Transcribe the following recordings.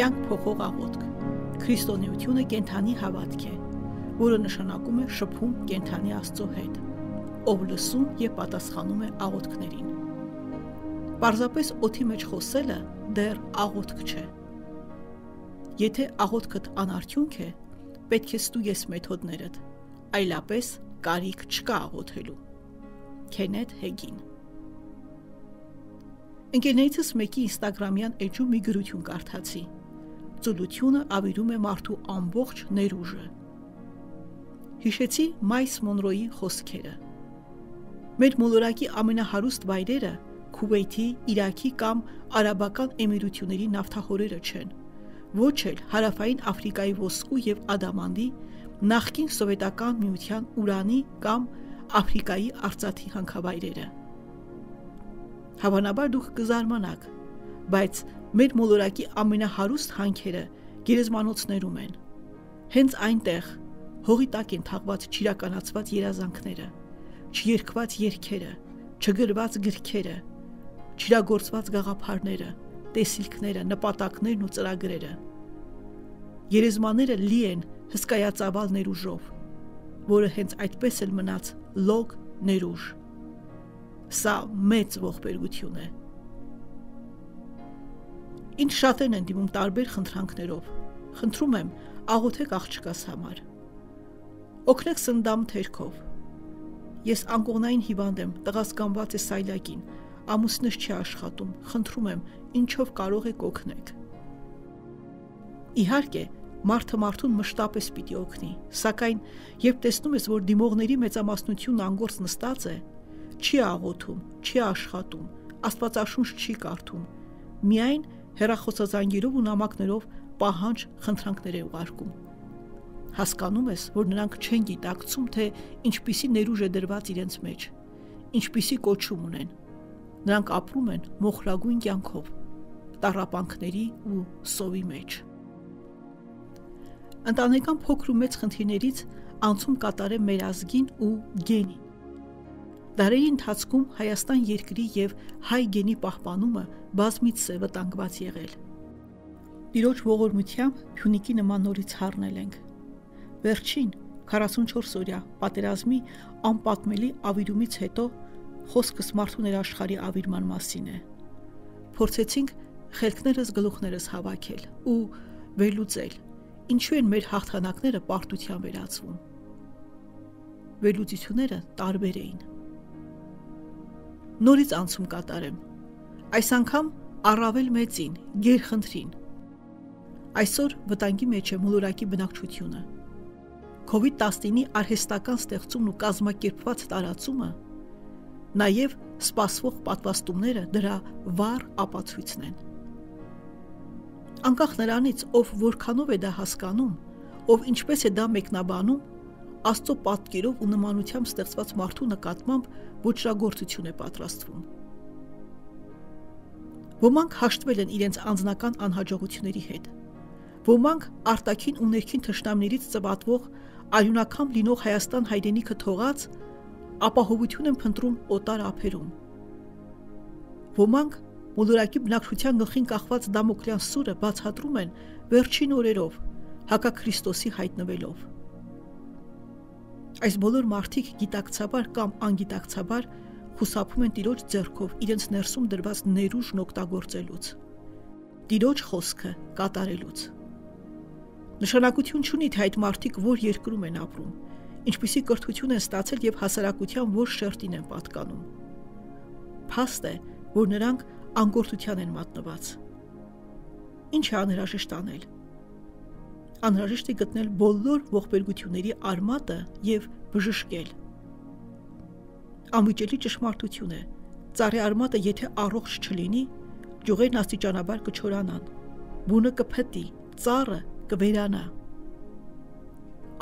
կյանք փոխող աղոթք։ Քրիստոնեությունը կենթանի հավատք է, որը նշանակում է շփում կենթանի Աստծո հետ, ով լսում եւ պատասխանում է աղոթքներին։ Պարզապես օթի մեջ խոսելը դեռ աղոթք չէ։ Եթե աղոթքդ անարդյունք է, պետք է ստուգես մեթոդներդ, այլապես կարիք չկա աղոթելու։ Քենեթ Հեգին Ընկերներիցս մեկի Instagram-յան էջում մի գրություն կարդացի։ Ծուլությունը ավիրում է մարդու ամբողջ ներուժը։ Հիշեցի Մայս Մոնրոյի խոսքերը։ Մեր մոլորակի ամենահարուստ վայրերը Քուվեյթի, Իրաքի կամ Արաբական Էմիրությունների նավթահորերը չեն։ Ոչ էլ հարավային Աֆրիկայի ոսկու եւ ադամանդի, նախկին սովետական միության ուրանի կամ Աֆրիկայի արծաթի հանքավայրերը։ Հավանաբար դուք կզարմանաք, բայց մեր մոլորակի ամենահարուստ հանքերը գերեզմանոցներում են։ Հենց այնտեղ հողի տակ են թաղված ճիրականացված երազանքները, չերկված երգերը, չգրված գրքերը, չիրագործված գաղափարները, տեսիլքները, նպատակներն ու ծրագրերը։ Երեզմանները լի են հսկայածավալ ներուժով, որը հենց այդպես էլ մնաց լոգ ներուժ։ Սա մեծ ողբերգություն է։ Ինչ շատերն են դիմում տարբեր խնդրանքներով։ Խնդրում եմ, աղոթեք աղջկաս համար։ Օգնեք սնդամ թերքով։ Ես անկողնային հիվանդ եմ, տղաս կանված է սայլակին, ամուսնս չի աշխատում։ Խնդրում եմ, ինչով կարող եք օգնեք։ Իհարկե, մարդը մարդուն մշտապես պիտի օգնի, սակայն երբ տեսնում ես, որ դիմողների մեծամասնությունն անգործ նստած է, չի աղոթում, չի աշխատում, Աստվածաշունչ չի կարդում։ Միայն հերախոսազանգերով ու նամակներով պահանջ խնդրանքներ է ուղարկում։ Հասկանում ես, որ նրանք չեն գիտակցում, թե ինչպիսի ներուժ է դրված իրենց մեջ, ինչպիսի կոչում ունեն։ Նրանք ապրում են մոխրագույն կյանքով, տարապանքների ու սովի մեջ։ Ընտանեկան փոքր ու մեծ խնդիրներից անցում կատարե մեր ազգին ու գենին Դարերի ընթացքում Հայաստան երկրի եւ հայ գենի պահպանումը բազմից է վտանգված եղել։ Տիրոջ ողորմությամբ Փյունիկի նման նորից հառնել ենք։ Վերջին 44 օրյա պատերազմի անպատմելի ավիրումից հետո խոսքս մարդու ներաշխարի ավիրման մասին է։ Փորձեցինք խելքներս գլուխներս հավաքել ու վերլուծել, ինչու են մեր հաղթանակները պարտության վերածվում։ Վերլուծությունները տարբեր էին նորից անցում կատարեմ։ Այս անգամ առավել մեծին, գերխնդրին։ Այսօր վտանգի մեջ է մոլորակի բնակչությունը։ COVID-19-ի արհեստական ստեղծումն ու կազմակերպված տարածումը, նաև սպասվող պատվաստումները դրա վառ ապացույցն են։ Անկախ նրանից, ով որքանով է դա հասկանում, ով ինչպես է դա մեկնաբանում, Աստծո պատկերով ու նմանությամբ ստեղծված մարդու նկատմամբ ոչրագործություն է պատրաստվում։ Ոմանք հաշտվել են իրենց անձնական անհաջողությունների հետ։ Ոմանք արտաքին ու ներքին թշնամներից ծվածվող արյունակամ լինող Հայաստան հայրենիքը թողած ապահովություն են փնտրում օտար ափերում։ Ոմանք մոլորակի բնակչության գլխին կախված դամոկլյան սուրը բացատրում են վերջին օրերով հակաքրիստոսի հայտնվելով։ Այս բոլոր մարդիկ գիտակցաբար կամ անգիտակցաբար խուսափում են տիրոջ ձեռքով իրենց ներսում դրված ներուժն օգտագործելուց։ Տիրոջ խոսքը կատարելուց։ Նշանակություն չունի թե այդ մարդիկ որ երկրում են ապրում, ինչպիսի կրթություն են ստացել եւ հասարակության որ շերտին են պատկանում։ Փաստ է, որ նրանք անգործության են մատնված։ Ինչ է անհրաժեշտ անել անհրաժեշտ է գտնել բոլոր ողբերգությունների արմատը եւ բժշկել։ Անվիճելի ճշմարտություն է։ Ծառի արմատը եթե առողջ չլինի, ջուղերն աստիճանաբար կչորանան։ Բունը կփտի, ծառը կվերանա։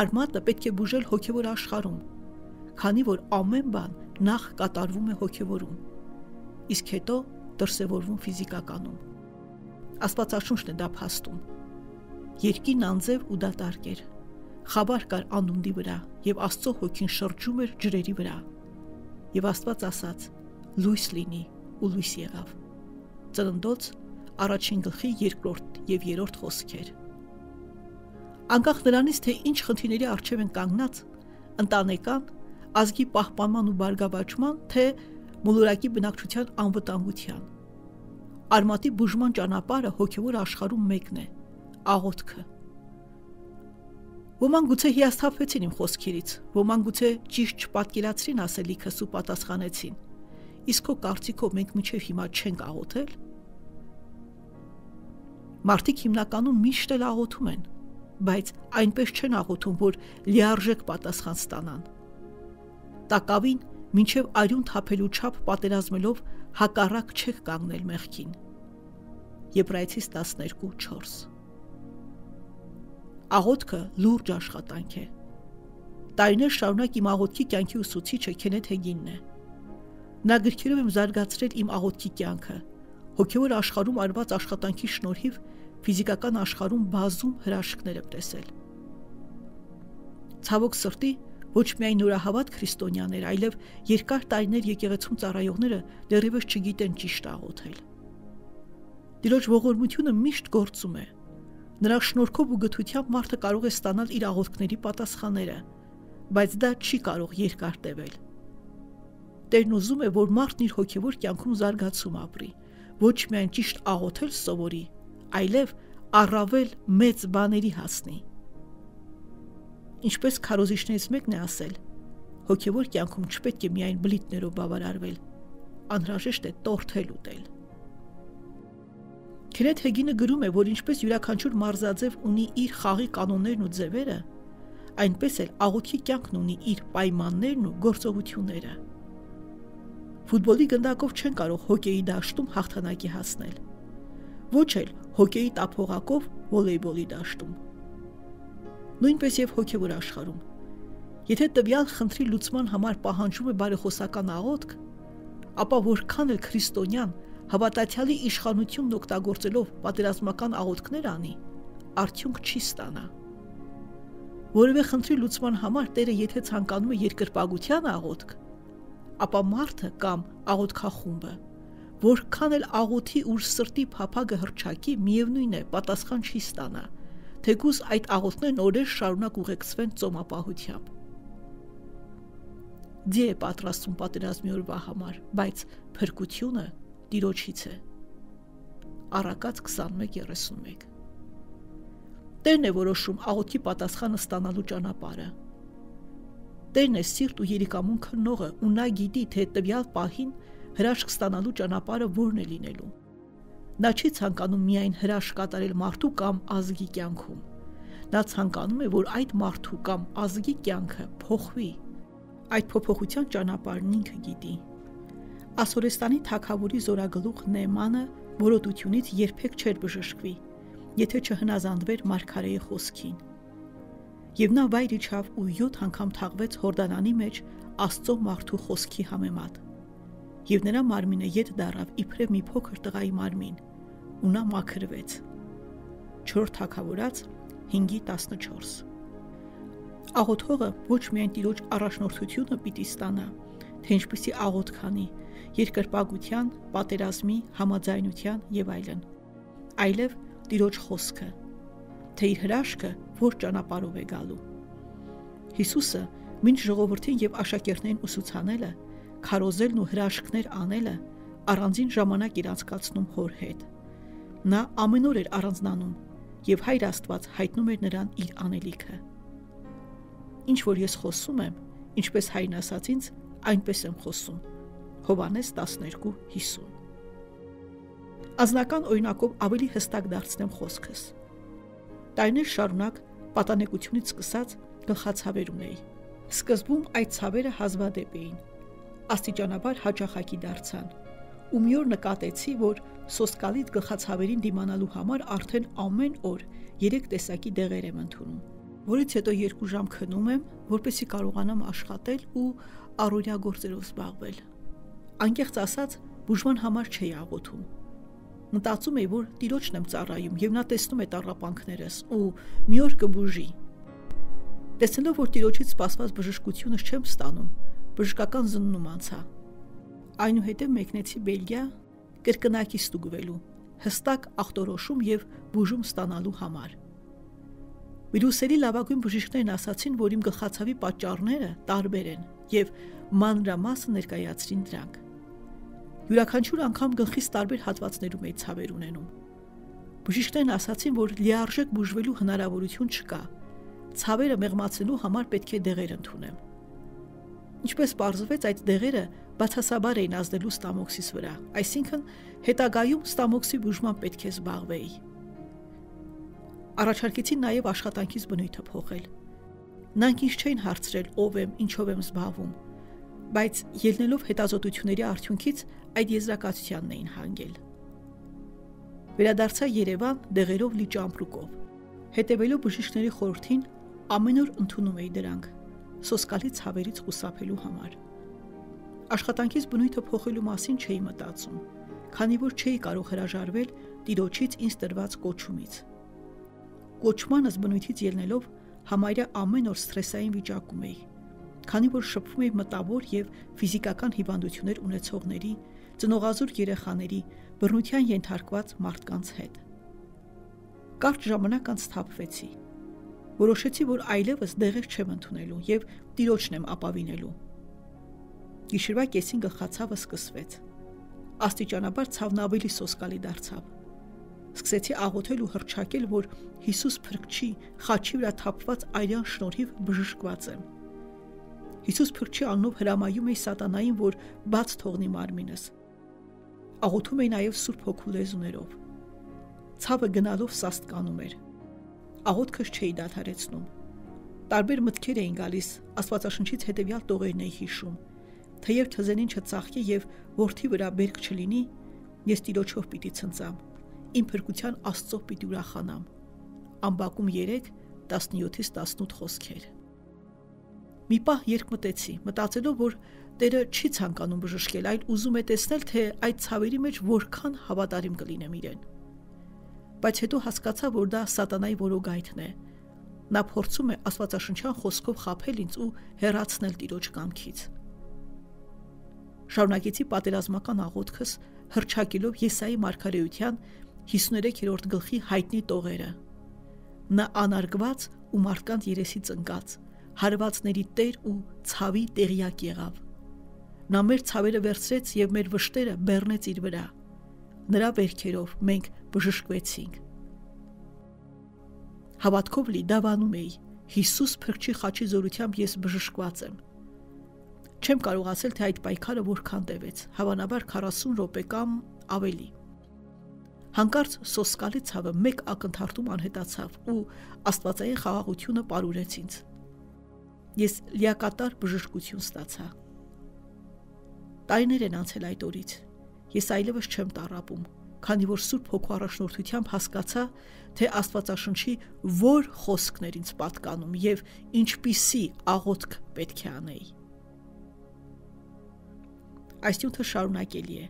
Արմատը պետք է բուժել հոգևոր աշխարհում, քանի որ ամեն բան նախ կատարվում է հոգևորում, իսկ հետո դրսևորվում ֆիզիկականում։ Աստվածաշունչն է դա փաստում։ Երկին անձև ու դատարկ էր։ Խաբար կար անունդի վրա եւ Աստծո հոգին շրջում էր ջրերի վրա։ Եվ Աստված ասաց. լույս լինի ու լույս եղավ։ Ծննդոց առաջին գլխի երկրորդ եւ երրորդ խոսքեր։ Անկախ նրանից, թե ինչ խնդիրների առջև են կանգնած, ընտանեկան, ազգի պահպանման ու բարգավաճման, թե մոլորակի բնակչության անվտանգության։ Արմատի բուժման ճանապարհը հոգևոր աշխարհում մեկն է՝ աղոթքը։ Ոմանք գուցե հիասթափվեցին իմ խոսքերից, ոմանք գուցե ճիշտ չպատկերացրին ասելիքս ու պատասխանեցին. Իսկ քո կարծիքով մենք միջև հիմա չենք աղոթել։ Մարդիկ հիմնականում միշտ էլ աղոթում են, բայց այնպես չեն աղոթում, որ լիարժեք պատասխան ստանան։ Տակավին մինչև արյուն թափելու չափ պատերազմելով հակառակ չեք կանգնել մեղքին։ Եբրայեցիս 12:4 Աղոթքը լուրջ աշխատանք է։ Տարիներ շարունակ իմ աղոթքի կյանքի ուսուցիչը Քենեթ Հեգինն է։ Նա գրքերով եմ զարգացրել իմ աղոթքի կյանքը։ Հոգևոր աշխարհում արված աշխատանքի շնորհիվ ֆիզիկական աշխարհում բազում հրաշքներ եմ տեսել։ Ցավոք սրտի ոչ միայն նորահավատ քրիստոնյաներ, այլև երկար տարիներ եկեղեցում ծառայողները դեռևս չգիտեն ճիշտ աղոթել։ Դիրոջ ողորմությունը միշտ գործում է։ Նրա շնորհքով ու գթությամբ մարդը կարող է ստանալ իր աղոթքների պատասխանները, բայց դա չի կարող երկար տևել։ Տերն ուզում է, որ մարդն իր հոգևոր կյանքում զարգացում ապրի, ոչ միայն ճիշտ աղոթել սովորի, այլև առավել մեծ բաների հասնի։ Ինչպես քարոզիչներից մեկն է ասել, հոգևոր կյանքում չպետք է միայն բլիթներով բավարարվել, անհրաժեշտ է տորթել ուտել։ Քրեթ Հեգինը գրում է, որ ինչպես յուրաքանչյուր մարզաձև ունի իր խաղի կանոններն ու ձևերը, այնպես էլ աղոթքի կյանքն ունի իր պայմաններն ու գործողությունները։ Ֆուտբոլի գնդակով չեն կարող հոկեյի դաշտում հաղթանակի հասնել։ Ոչ էլ հոկեյի տափողակով վոլեյբոլի դաշտում։ Նույնպես եւ հոգեվոր աշխարհում։ Եթե տվյալ խնդրի լուծման համար պահանջում է բարեխոսական աղոթք, ապա որքան էլ քրիստոնյան հավատացյալի իշխանությունն օգտագործելով պատերազմական աղոթքներ անի, արդյունք չի ստանա։ Որևէ խնդրի լուծման համար Տերը եթե ցանկանում է երկրպագության աղոթք, ապա մարդը կամ աղոթքախումբը որքան էլ աղոթի ուր սրտի փափագը հրճակի, միևնույն է, պատասխան չի ստանա։ Թեկուզ այդ աղոթներն օրեր շարունակ ուղեկցվեն ծոմապահությամբ։ Դի է պատրաստում պատերազմի օրվա համար, բայց փրկությունը Տիրոջից է։ Առակաց 21:31 Տերն է որոշում աղոթքի պատասխանը ստանալու ճանապարհը։ Տերն է սիրտ ու երիկամուն քննողը ու նա գիտի, թե տվյալ պահին հրաշք ստանալու ճանապարհը որն է լինելու։ Նա չի ցանկանում միայն հրաշք կատարել մարդու կամ ազգի կյանքում։ Նա ցանկանում է, որ այդ մարդու կամ ազգի կյանքը փոխվի։ Այդ փոփոխության ճանապարհն ինքը գիտի։ Ասորեստանի թակավորի զորագլուխ Նեմանը որոտությունից երբեք չէր բժշկվի, եթե չհնազանդվեր Մարգարեի խոսքին եւ նա վայր իջավ ու 7 անգամ թաղվեց Հորդանանի մեջ Աստծո մարդու խոսքի համեմատ։ Եվ նրա մարմինը յետ դարավ իբրև մի փոքր տղայի մարմին, ու նա մաքրվեց։ 4 թակավորած 5:14 Աղոթողը ոչ միայն տիրոջ առաջնորդությունը պիտի ստանա, թե ինչպիսի աղոթ քանի երկրպագության, պատերազմի, համաձայնության եւ այլն, այլև տիրոջ խոսքը, թե իր հրաշքը որ ճանապարհով է գալու։ Հիսուսը մինչ ժողովրդին եւ աշակերտներին ուսուցանելը, քարոզելն ու հրաշքներ անելը առանձին ժամանակ իր անցկացնում հոր հետ։ Նա ամեն օր էր առանձնանում եւ հայր Աստված հայտնում էր նրան իր անելիքը։ Ինչ որ ես խոսում եմ, ինչպես հայրն ասաց ինձ, այնպես եմ խոսում։ Հովանես 12:50 Ազնական օրինակով ավելի հստակ դարձնեմ խոսքս։ Տարիներ շարունակ պատանեկությունից սկսած գլխացավեր ունեի։ Սկզբում այդ ցավերը հազվադեպ էին։ Աստիճանաբար հաճախակի դարձան։ Ու մի օր նկատեցի, որ սոսկալից գլխացավերին դիմանալու համար արդեն ամեն օր 3 տեսակի դեղեր եմ ընդունում, որից հետո 2 ժամ քնում եմ, որպեսզի կարողանամ աշխատել ու առօրյա գործերով զբաղվել։ Անկեղծ ասած, բուժման համար չէի աղոթում Մտածում էի, որ տիրոջն եմ ծառայում եւ նա տեսնում է տարապանքներս ու մի օր կբուժի։ Տեսնելով, որ տիրոջից սպասված բժշկությունս չեմ ստանում, բժշկական զննում անցա։ Այնուհետև մեկնեցի Բելգիա կրկնակի ստուգվելու, հստակ ախտորոշում եւ բուժում ստանալու համար։ Վիրուսերի լավագույն բժիշկներն ասացին, որ իմ գլխացավի պատճառները տարբեր են եւ մանրամասը ներկայացրին դրանք։ Յուրաքանչյուր անգամ գլխից տարբեր հատվածներում էի ցավեր ունենում։ Բժիշկներն ասացին, որ լիարժեք բուժվելու հնարավորություն չկա։ Ցավերը մեղմացելու համար պետք է դեղեր ընդունեմ։ Ինչպես պարզվեց, այդ դեղերը բացասաբար էին ազդելու ստամոքսիս վրա, այսինքն հետագայում ստամոքսի բուժման պետք է զբաղվեի։ Առաջարկեցին նաև աշխատանքից բնույթը փոխել։ Նրանք ինձ չէին հարցրել ով եմ, ինչով եմ զբաղվում, բայց ելնելով հետազոտությունների արդյունքից այդ եզրակացությանն էին հանգել։ Վերադարձա Երևան դեղերով լի ճամպրուկով։ Հետևելով բժիշկների խորհրդին ամեն օր ընդունում էի դրանք սոսկալի ցավերից խուսափելու համար։ Աշխատանքից բնույթը փոխելու մասին չէի մտածում, քանի որ չէի կարող հրաժարվել տիրոջից ինձ տրված կոչումից։ Կոչմանս բնույթից ելնելով համարյա ամեն օր սթրեսային վիճակում էի, քանի որ շփվում էի մտավոր եւ ֆիզիկական հիվանդություններ ունեցողների, ծնողազուրկ երեխաների, բռնության ենթարկված մարդկանց հետ։ Կարճ ժամանակ անց թափվեցի։ Որոշեցի, որ այլևս դեղեր չեմ ընդունելու եւ տիրոջն եմ ապավինելու Գիշերվա կեսին գլխացավը սկսվեց։ Աստիճանաբար ցավն ավելի սոսկալի դարձավ։ Սկսեցի աղոթել ու հրճակել, որ Հիսուս փրկչի խաչի վրա թափված այրյան շնորհիվ բժշկված եմ։ Հիսուս փրկչի անունով հրամայում էի սատանային, որ բաց թողնի մարմինս աղոթում էին նաև Սուրբ Հոգու լեզուներով։ Ցավը գնալով սաստկանում էր։ Աղոթքս չէի դադարեցնում։ Տարբեր մտքեր էին գալիս, Աստվածաշնչից հետևյալ տողերն էի հիշում. թեև թզենին չծաղկի եւ որդի վրա բերք չլինի, ես տիրոջով պիտի ցնծամ։ Իմ փրկության Աստծով պիտի ուրախանամ։ Ամբակում 3 17-ից 18 խոսքեր։ Մի պահ երկ մտեցի, մտածելով, որ Տերը չի ցանկանում բժշկել, այլ ուզում է տեսնել, թե այդ ցավերի մեջ որքան հավատարիմ կլինեմ իրեն։ Բայց հետո հասկացա, որ դա սատանայի որոգայթն է։ Նա փորձում է Աստվածաշնչյան խոսքով խაფել ինձ ու հեռացնել Տիրոջ կամքից։ Շարունակեցի պատերազմական աղոթքս հրճակելով Եսայի մարգարեության 53-րդ գլխի հայտնի տողերը։ Նա անարգված ու մարդկանց երեսից ընկած, հարվածների տեր ու ցավի տեղյակ եղավ։ Նա մեր ցավերը վերցրեց եւ մեր վշտերը բեռնեց իր վրա։ Նրա վերքերով մենք բժշկվեցինք։ Հավատքով լի դավանում էի։ Հիսուս փրկչի խաչի զորությամբ ես բժշկված եմ։ Չեմ կարող ասել, թե այդ պայքարը որքան տևեց։ Հավանաբար 40 րոպե կամ ավելի։ Հանկարծ սոսկալի ցավը մեկ ակնթարթում անհետացավ ու աստվածային խաղաղությունը ապարուրեց ինձ։ Ես լիակատար բժշկություն ստացա։ Տարիներ են անցել այդ օրից։ Ես այլևս չեմ տարապում, քանի որ Սուրբ Հոգու առաջնորդությամբ հասկացա, թե Աստվածաշնչի որ խոսքներ ինձ պատկանում եւ ինչպիսի աղոթք պետք է անեի այս նյութը շարունակելի է։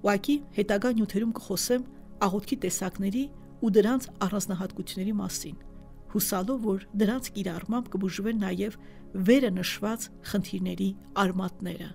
Ուղղակի հետագա նյութերում կխոսեմ աղոթքի տեսակների ու դրանց առանձնահատկությունների մասին, հուսալով, որ դրանց կիրառմամբ կբուժվեն նաև վերը նշված խնդիրների արմատները։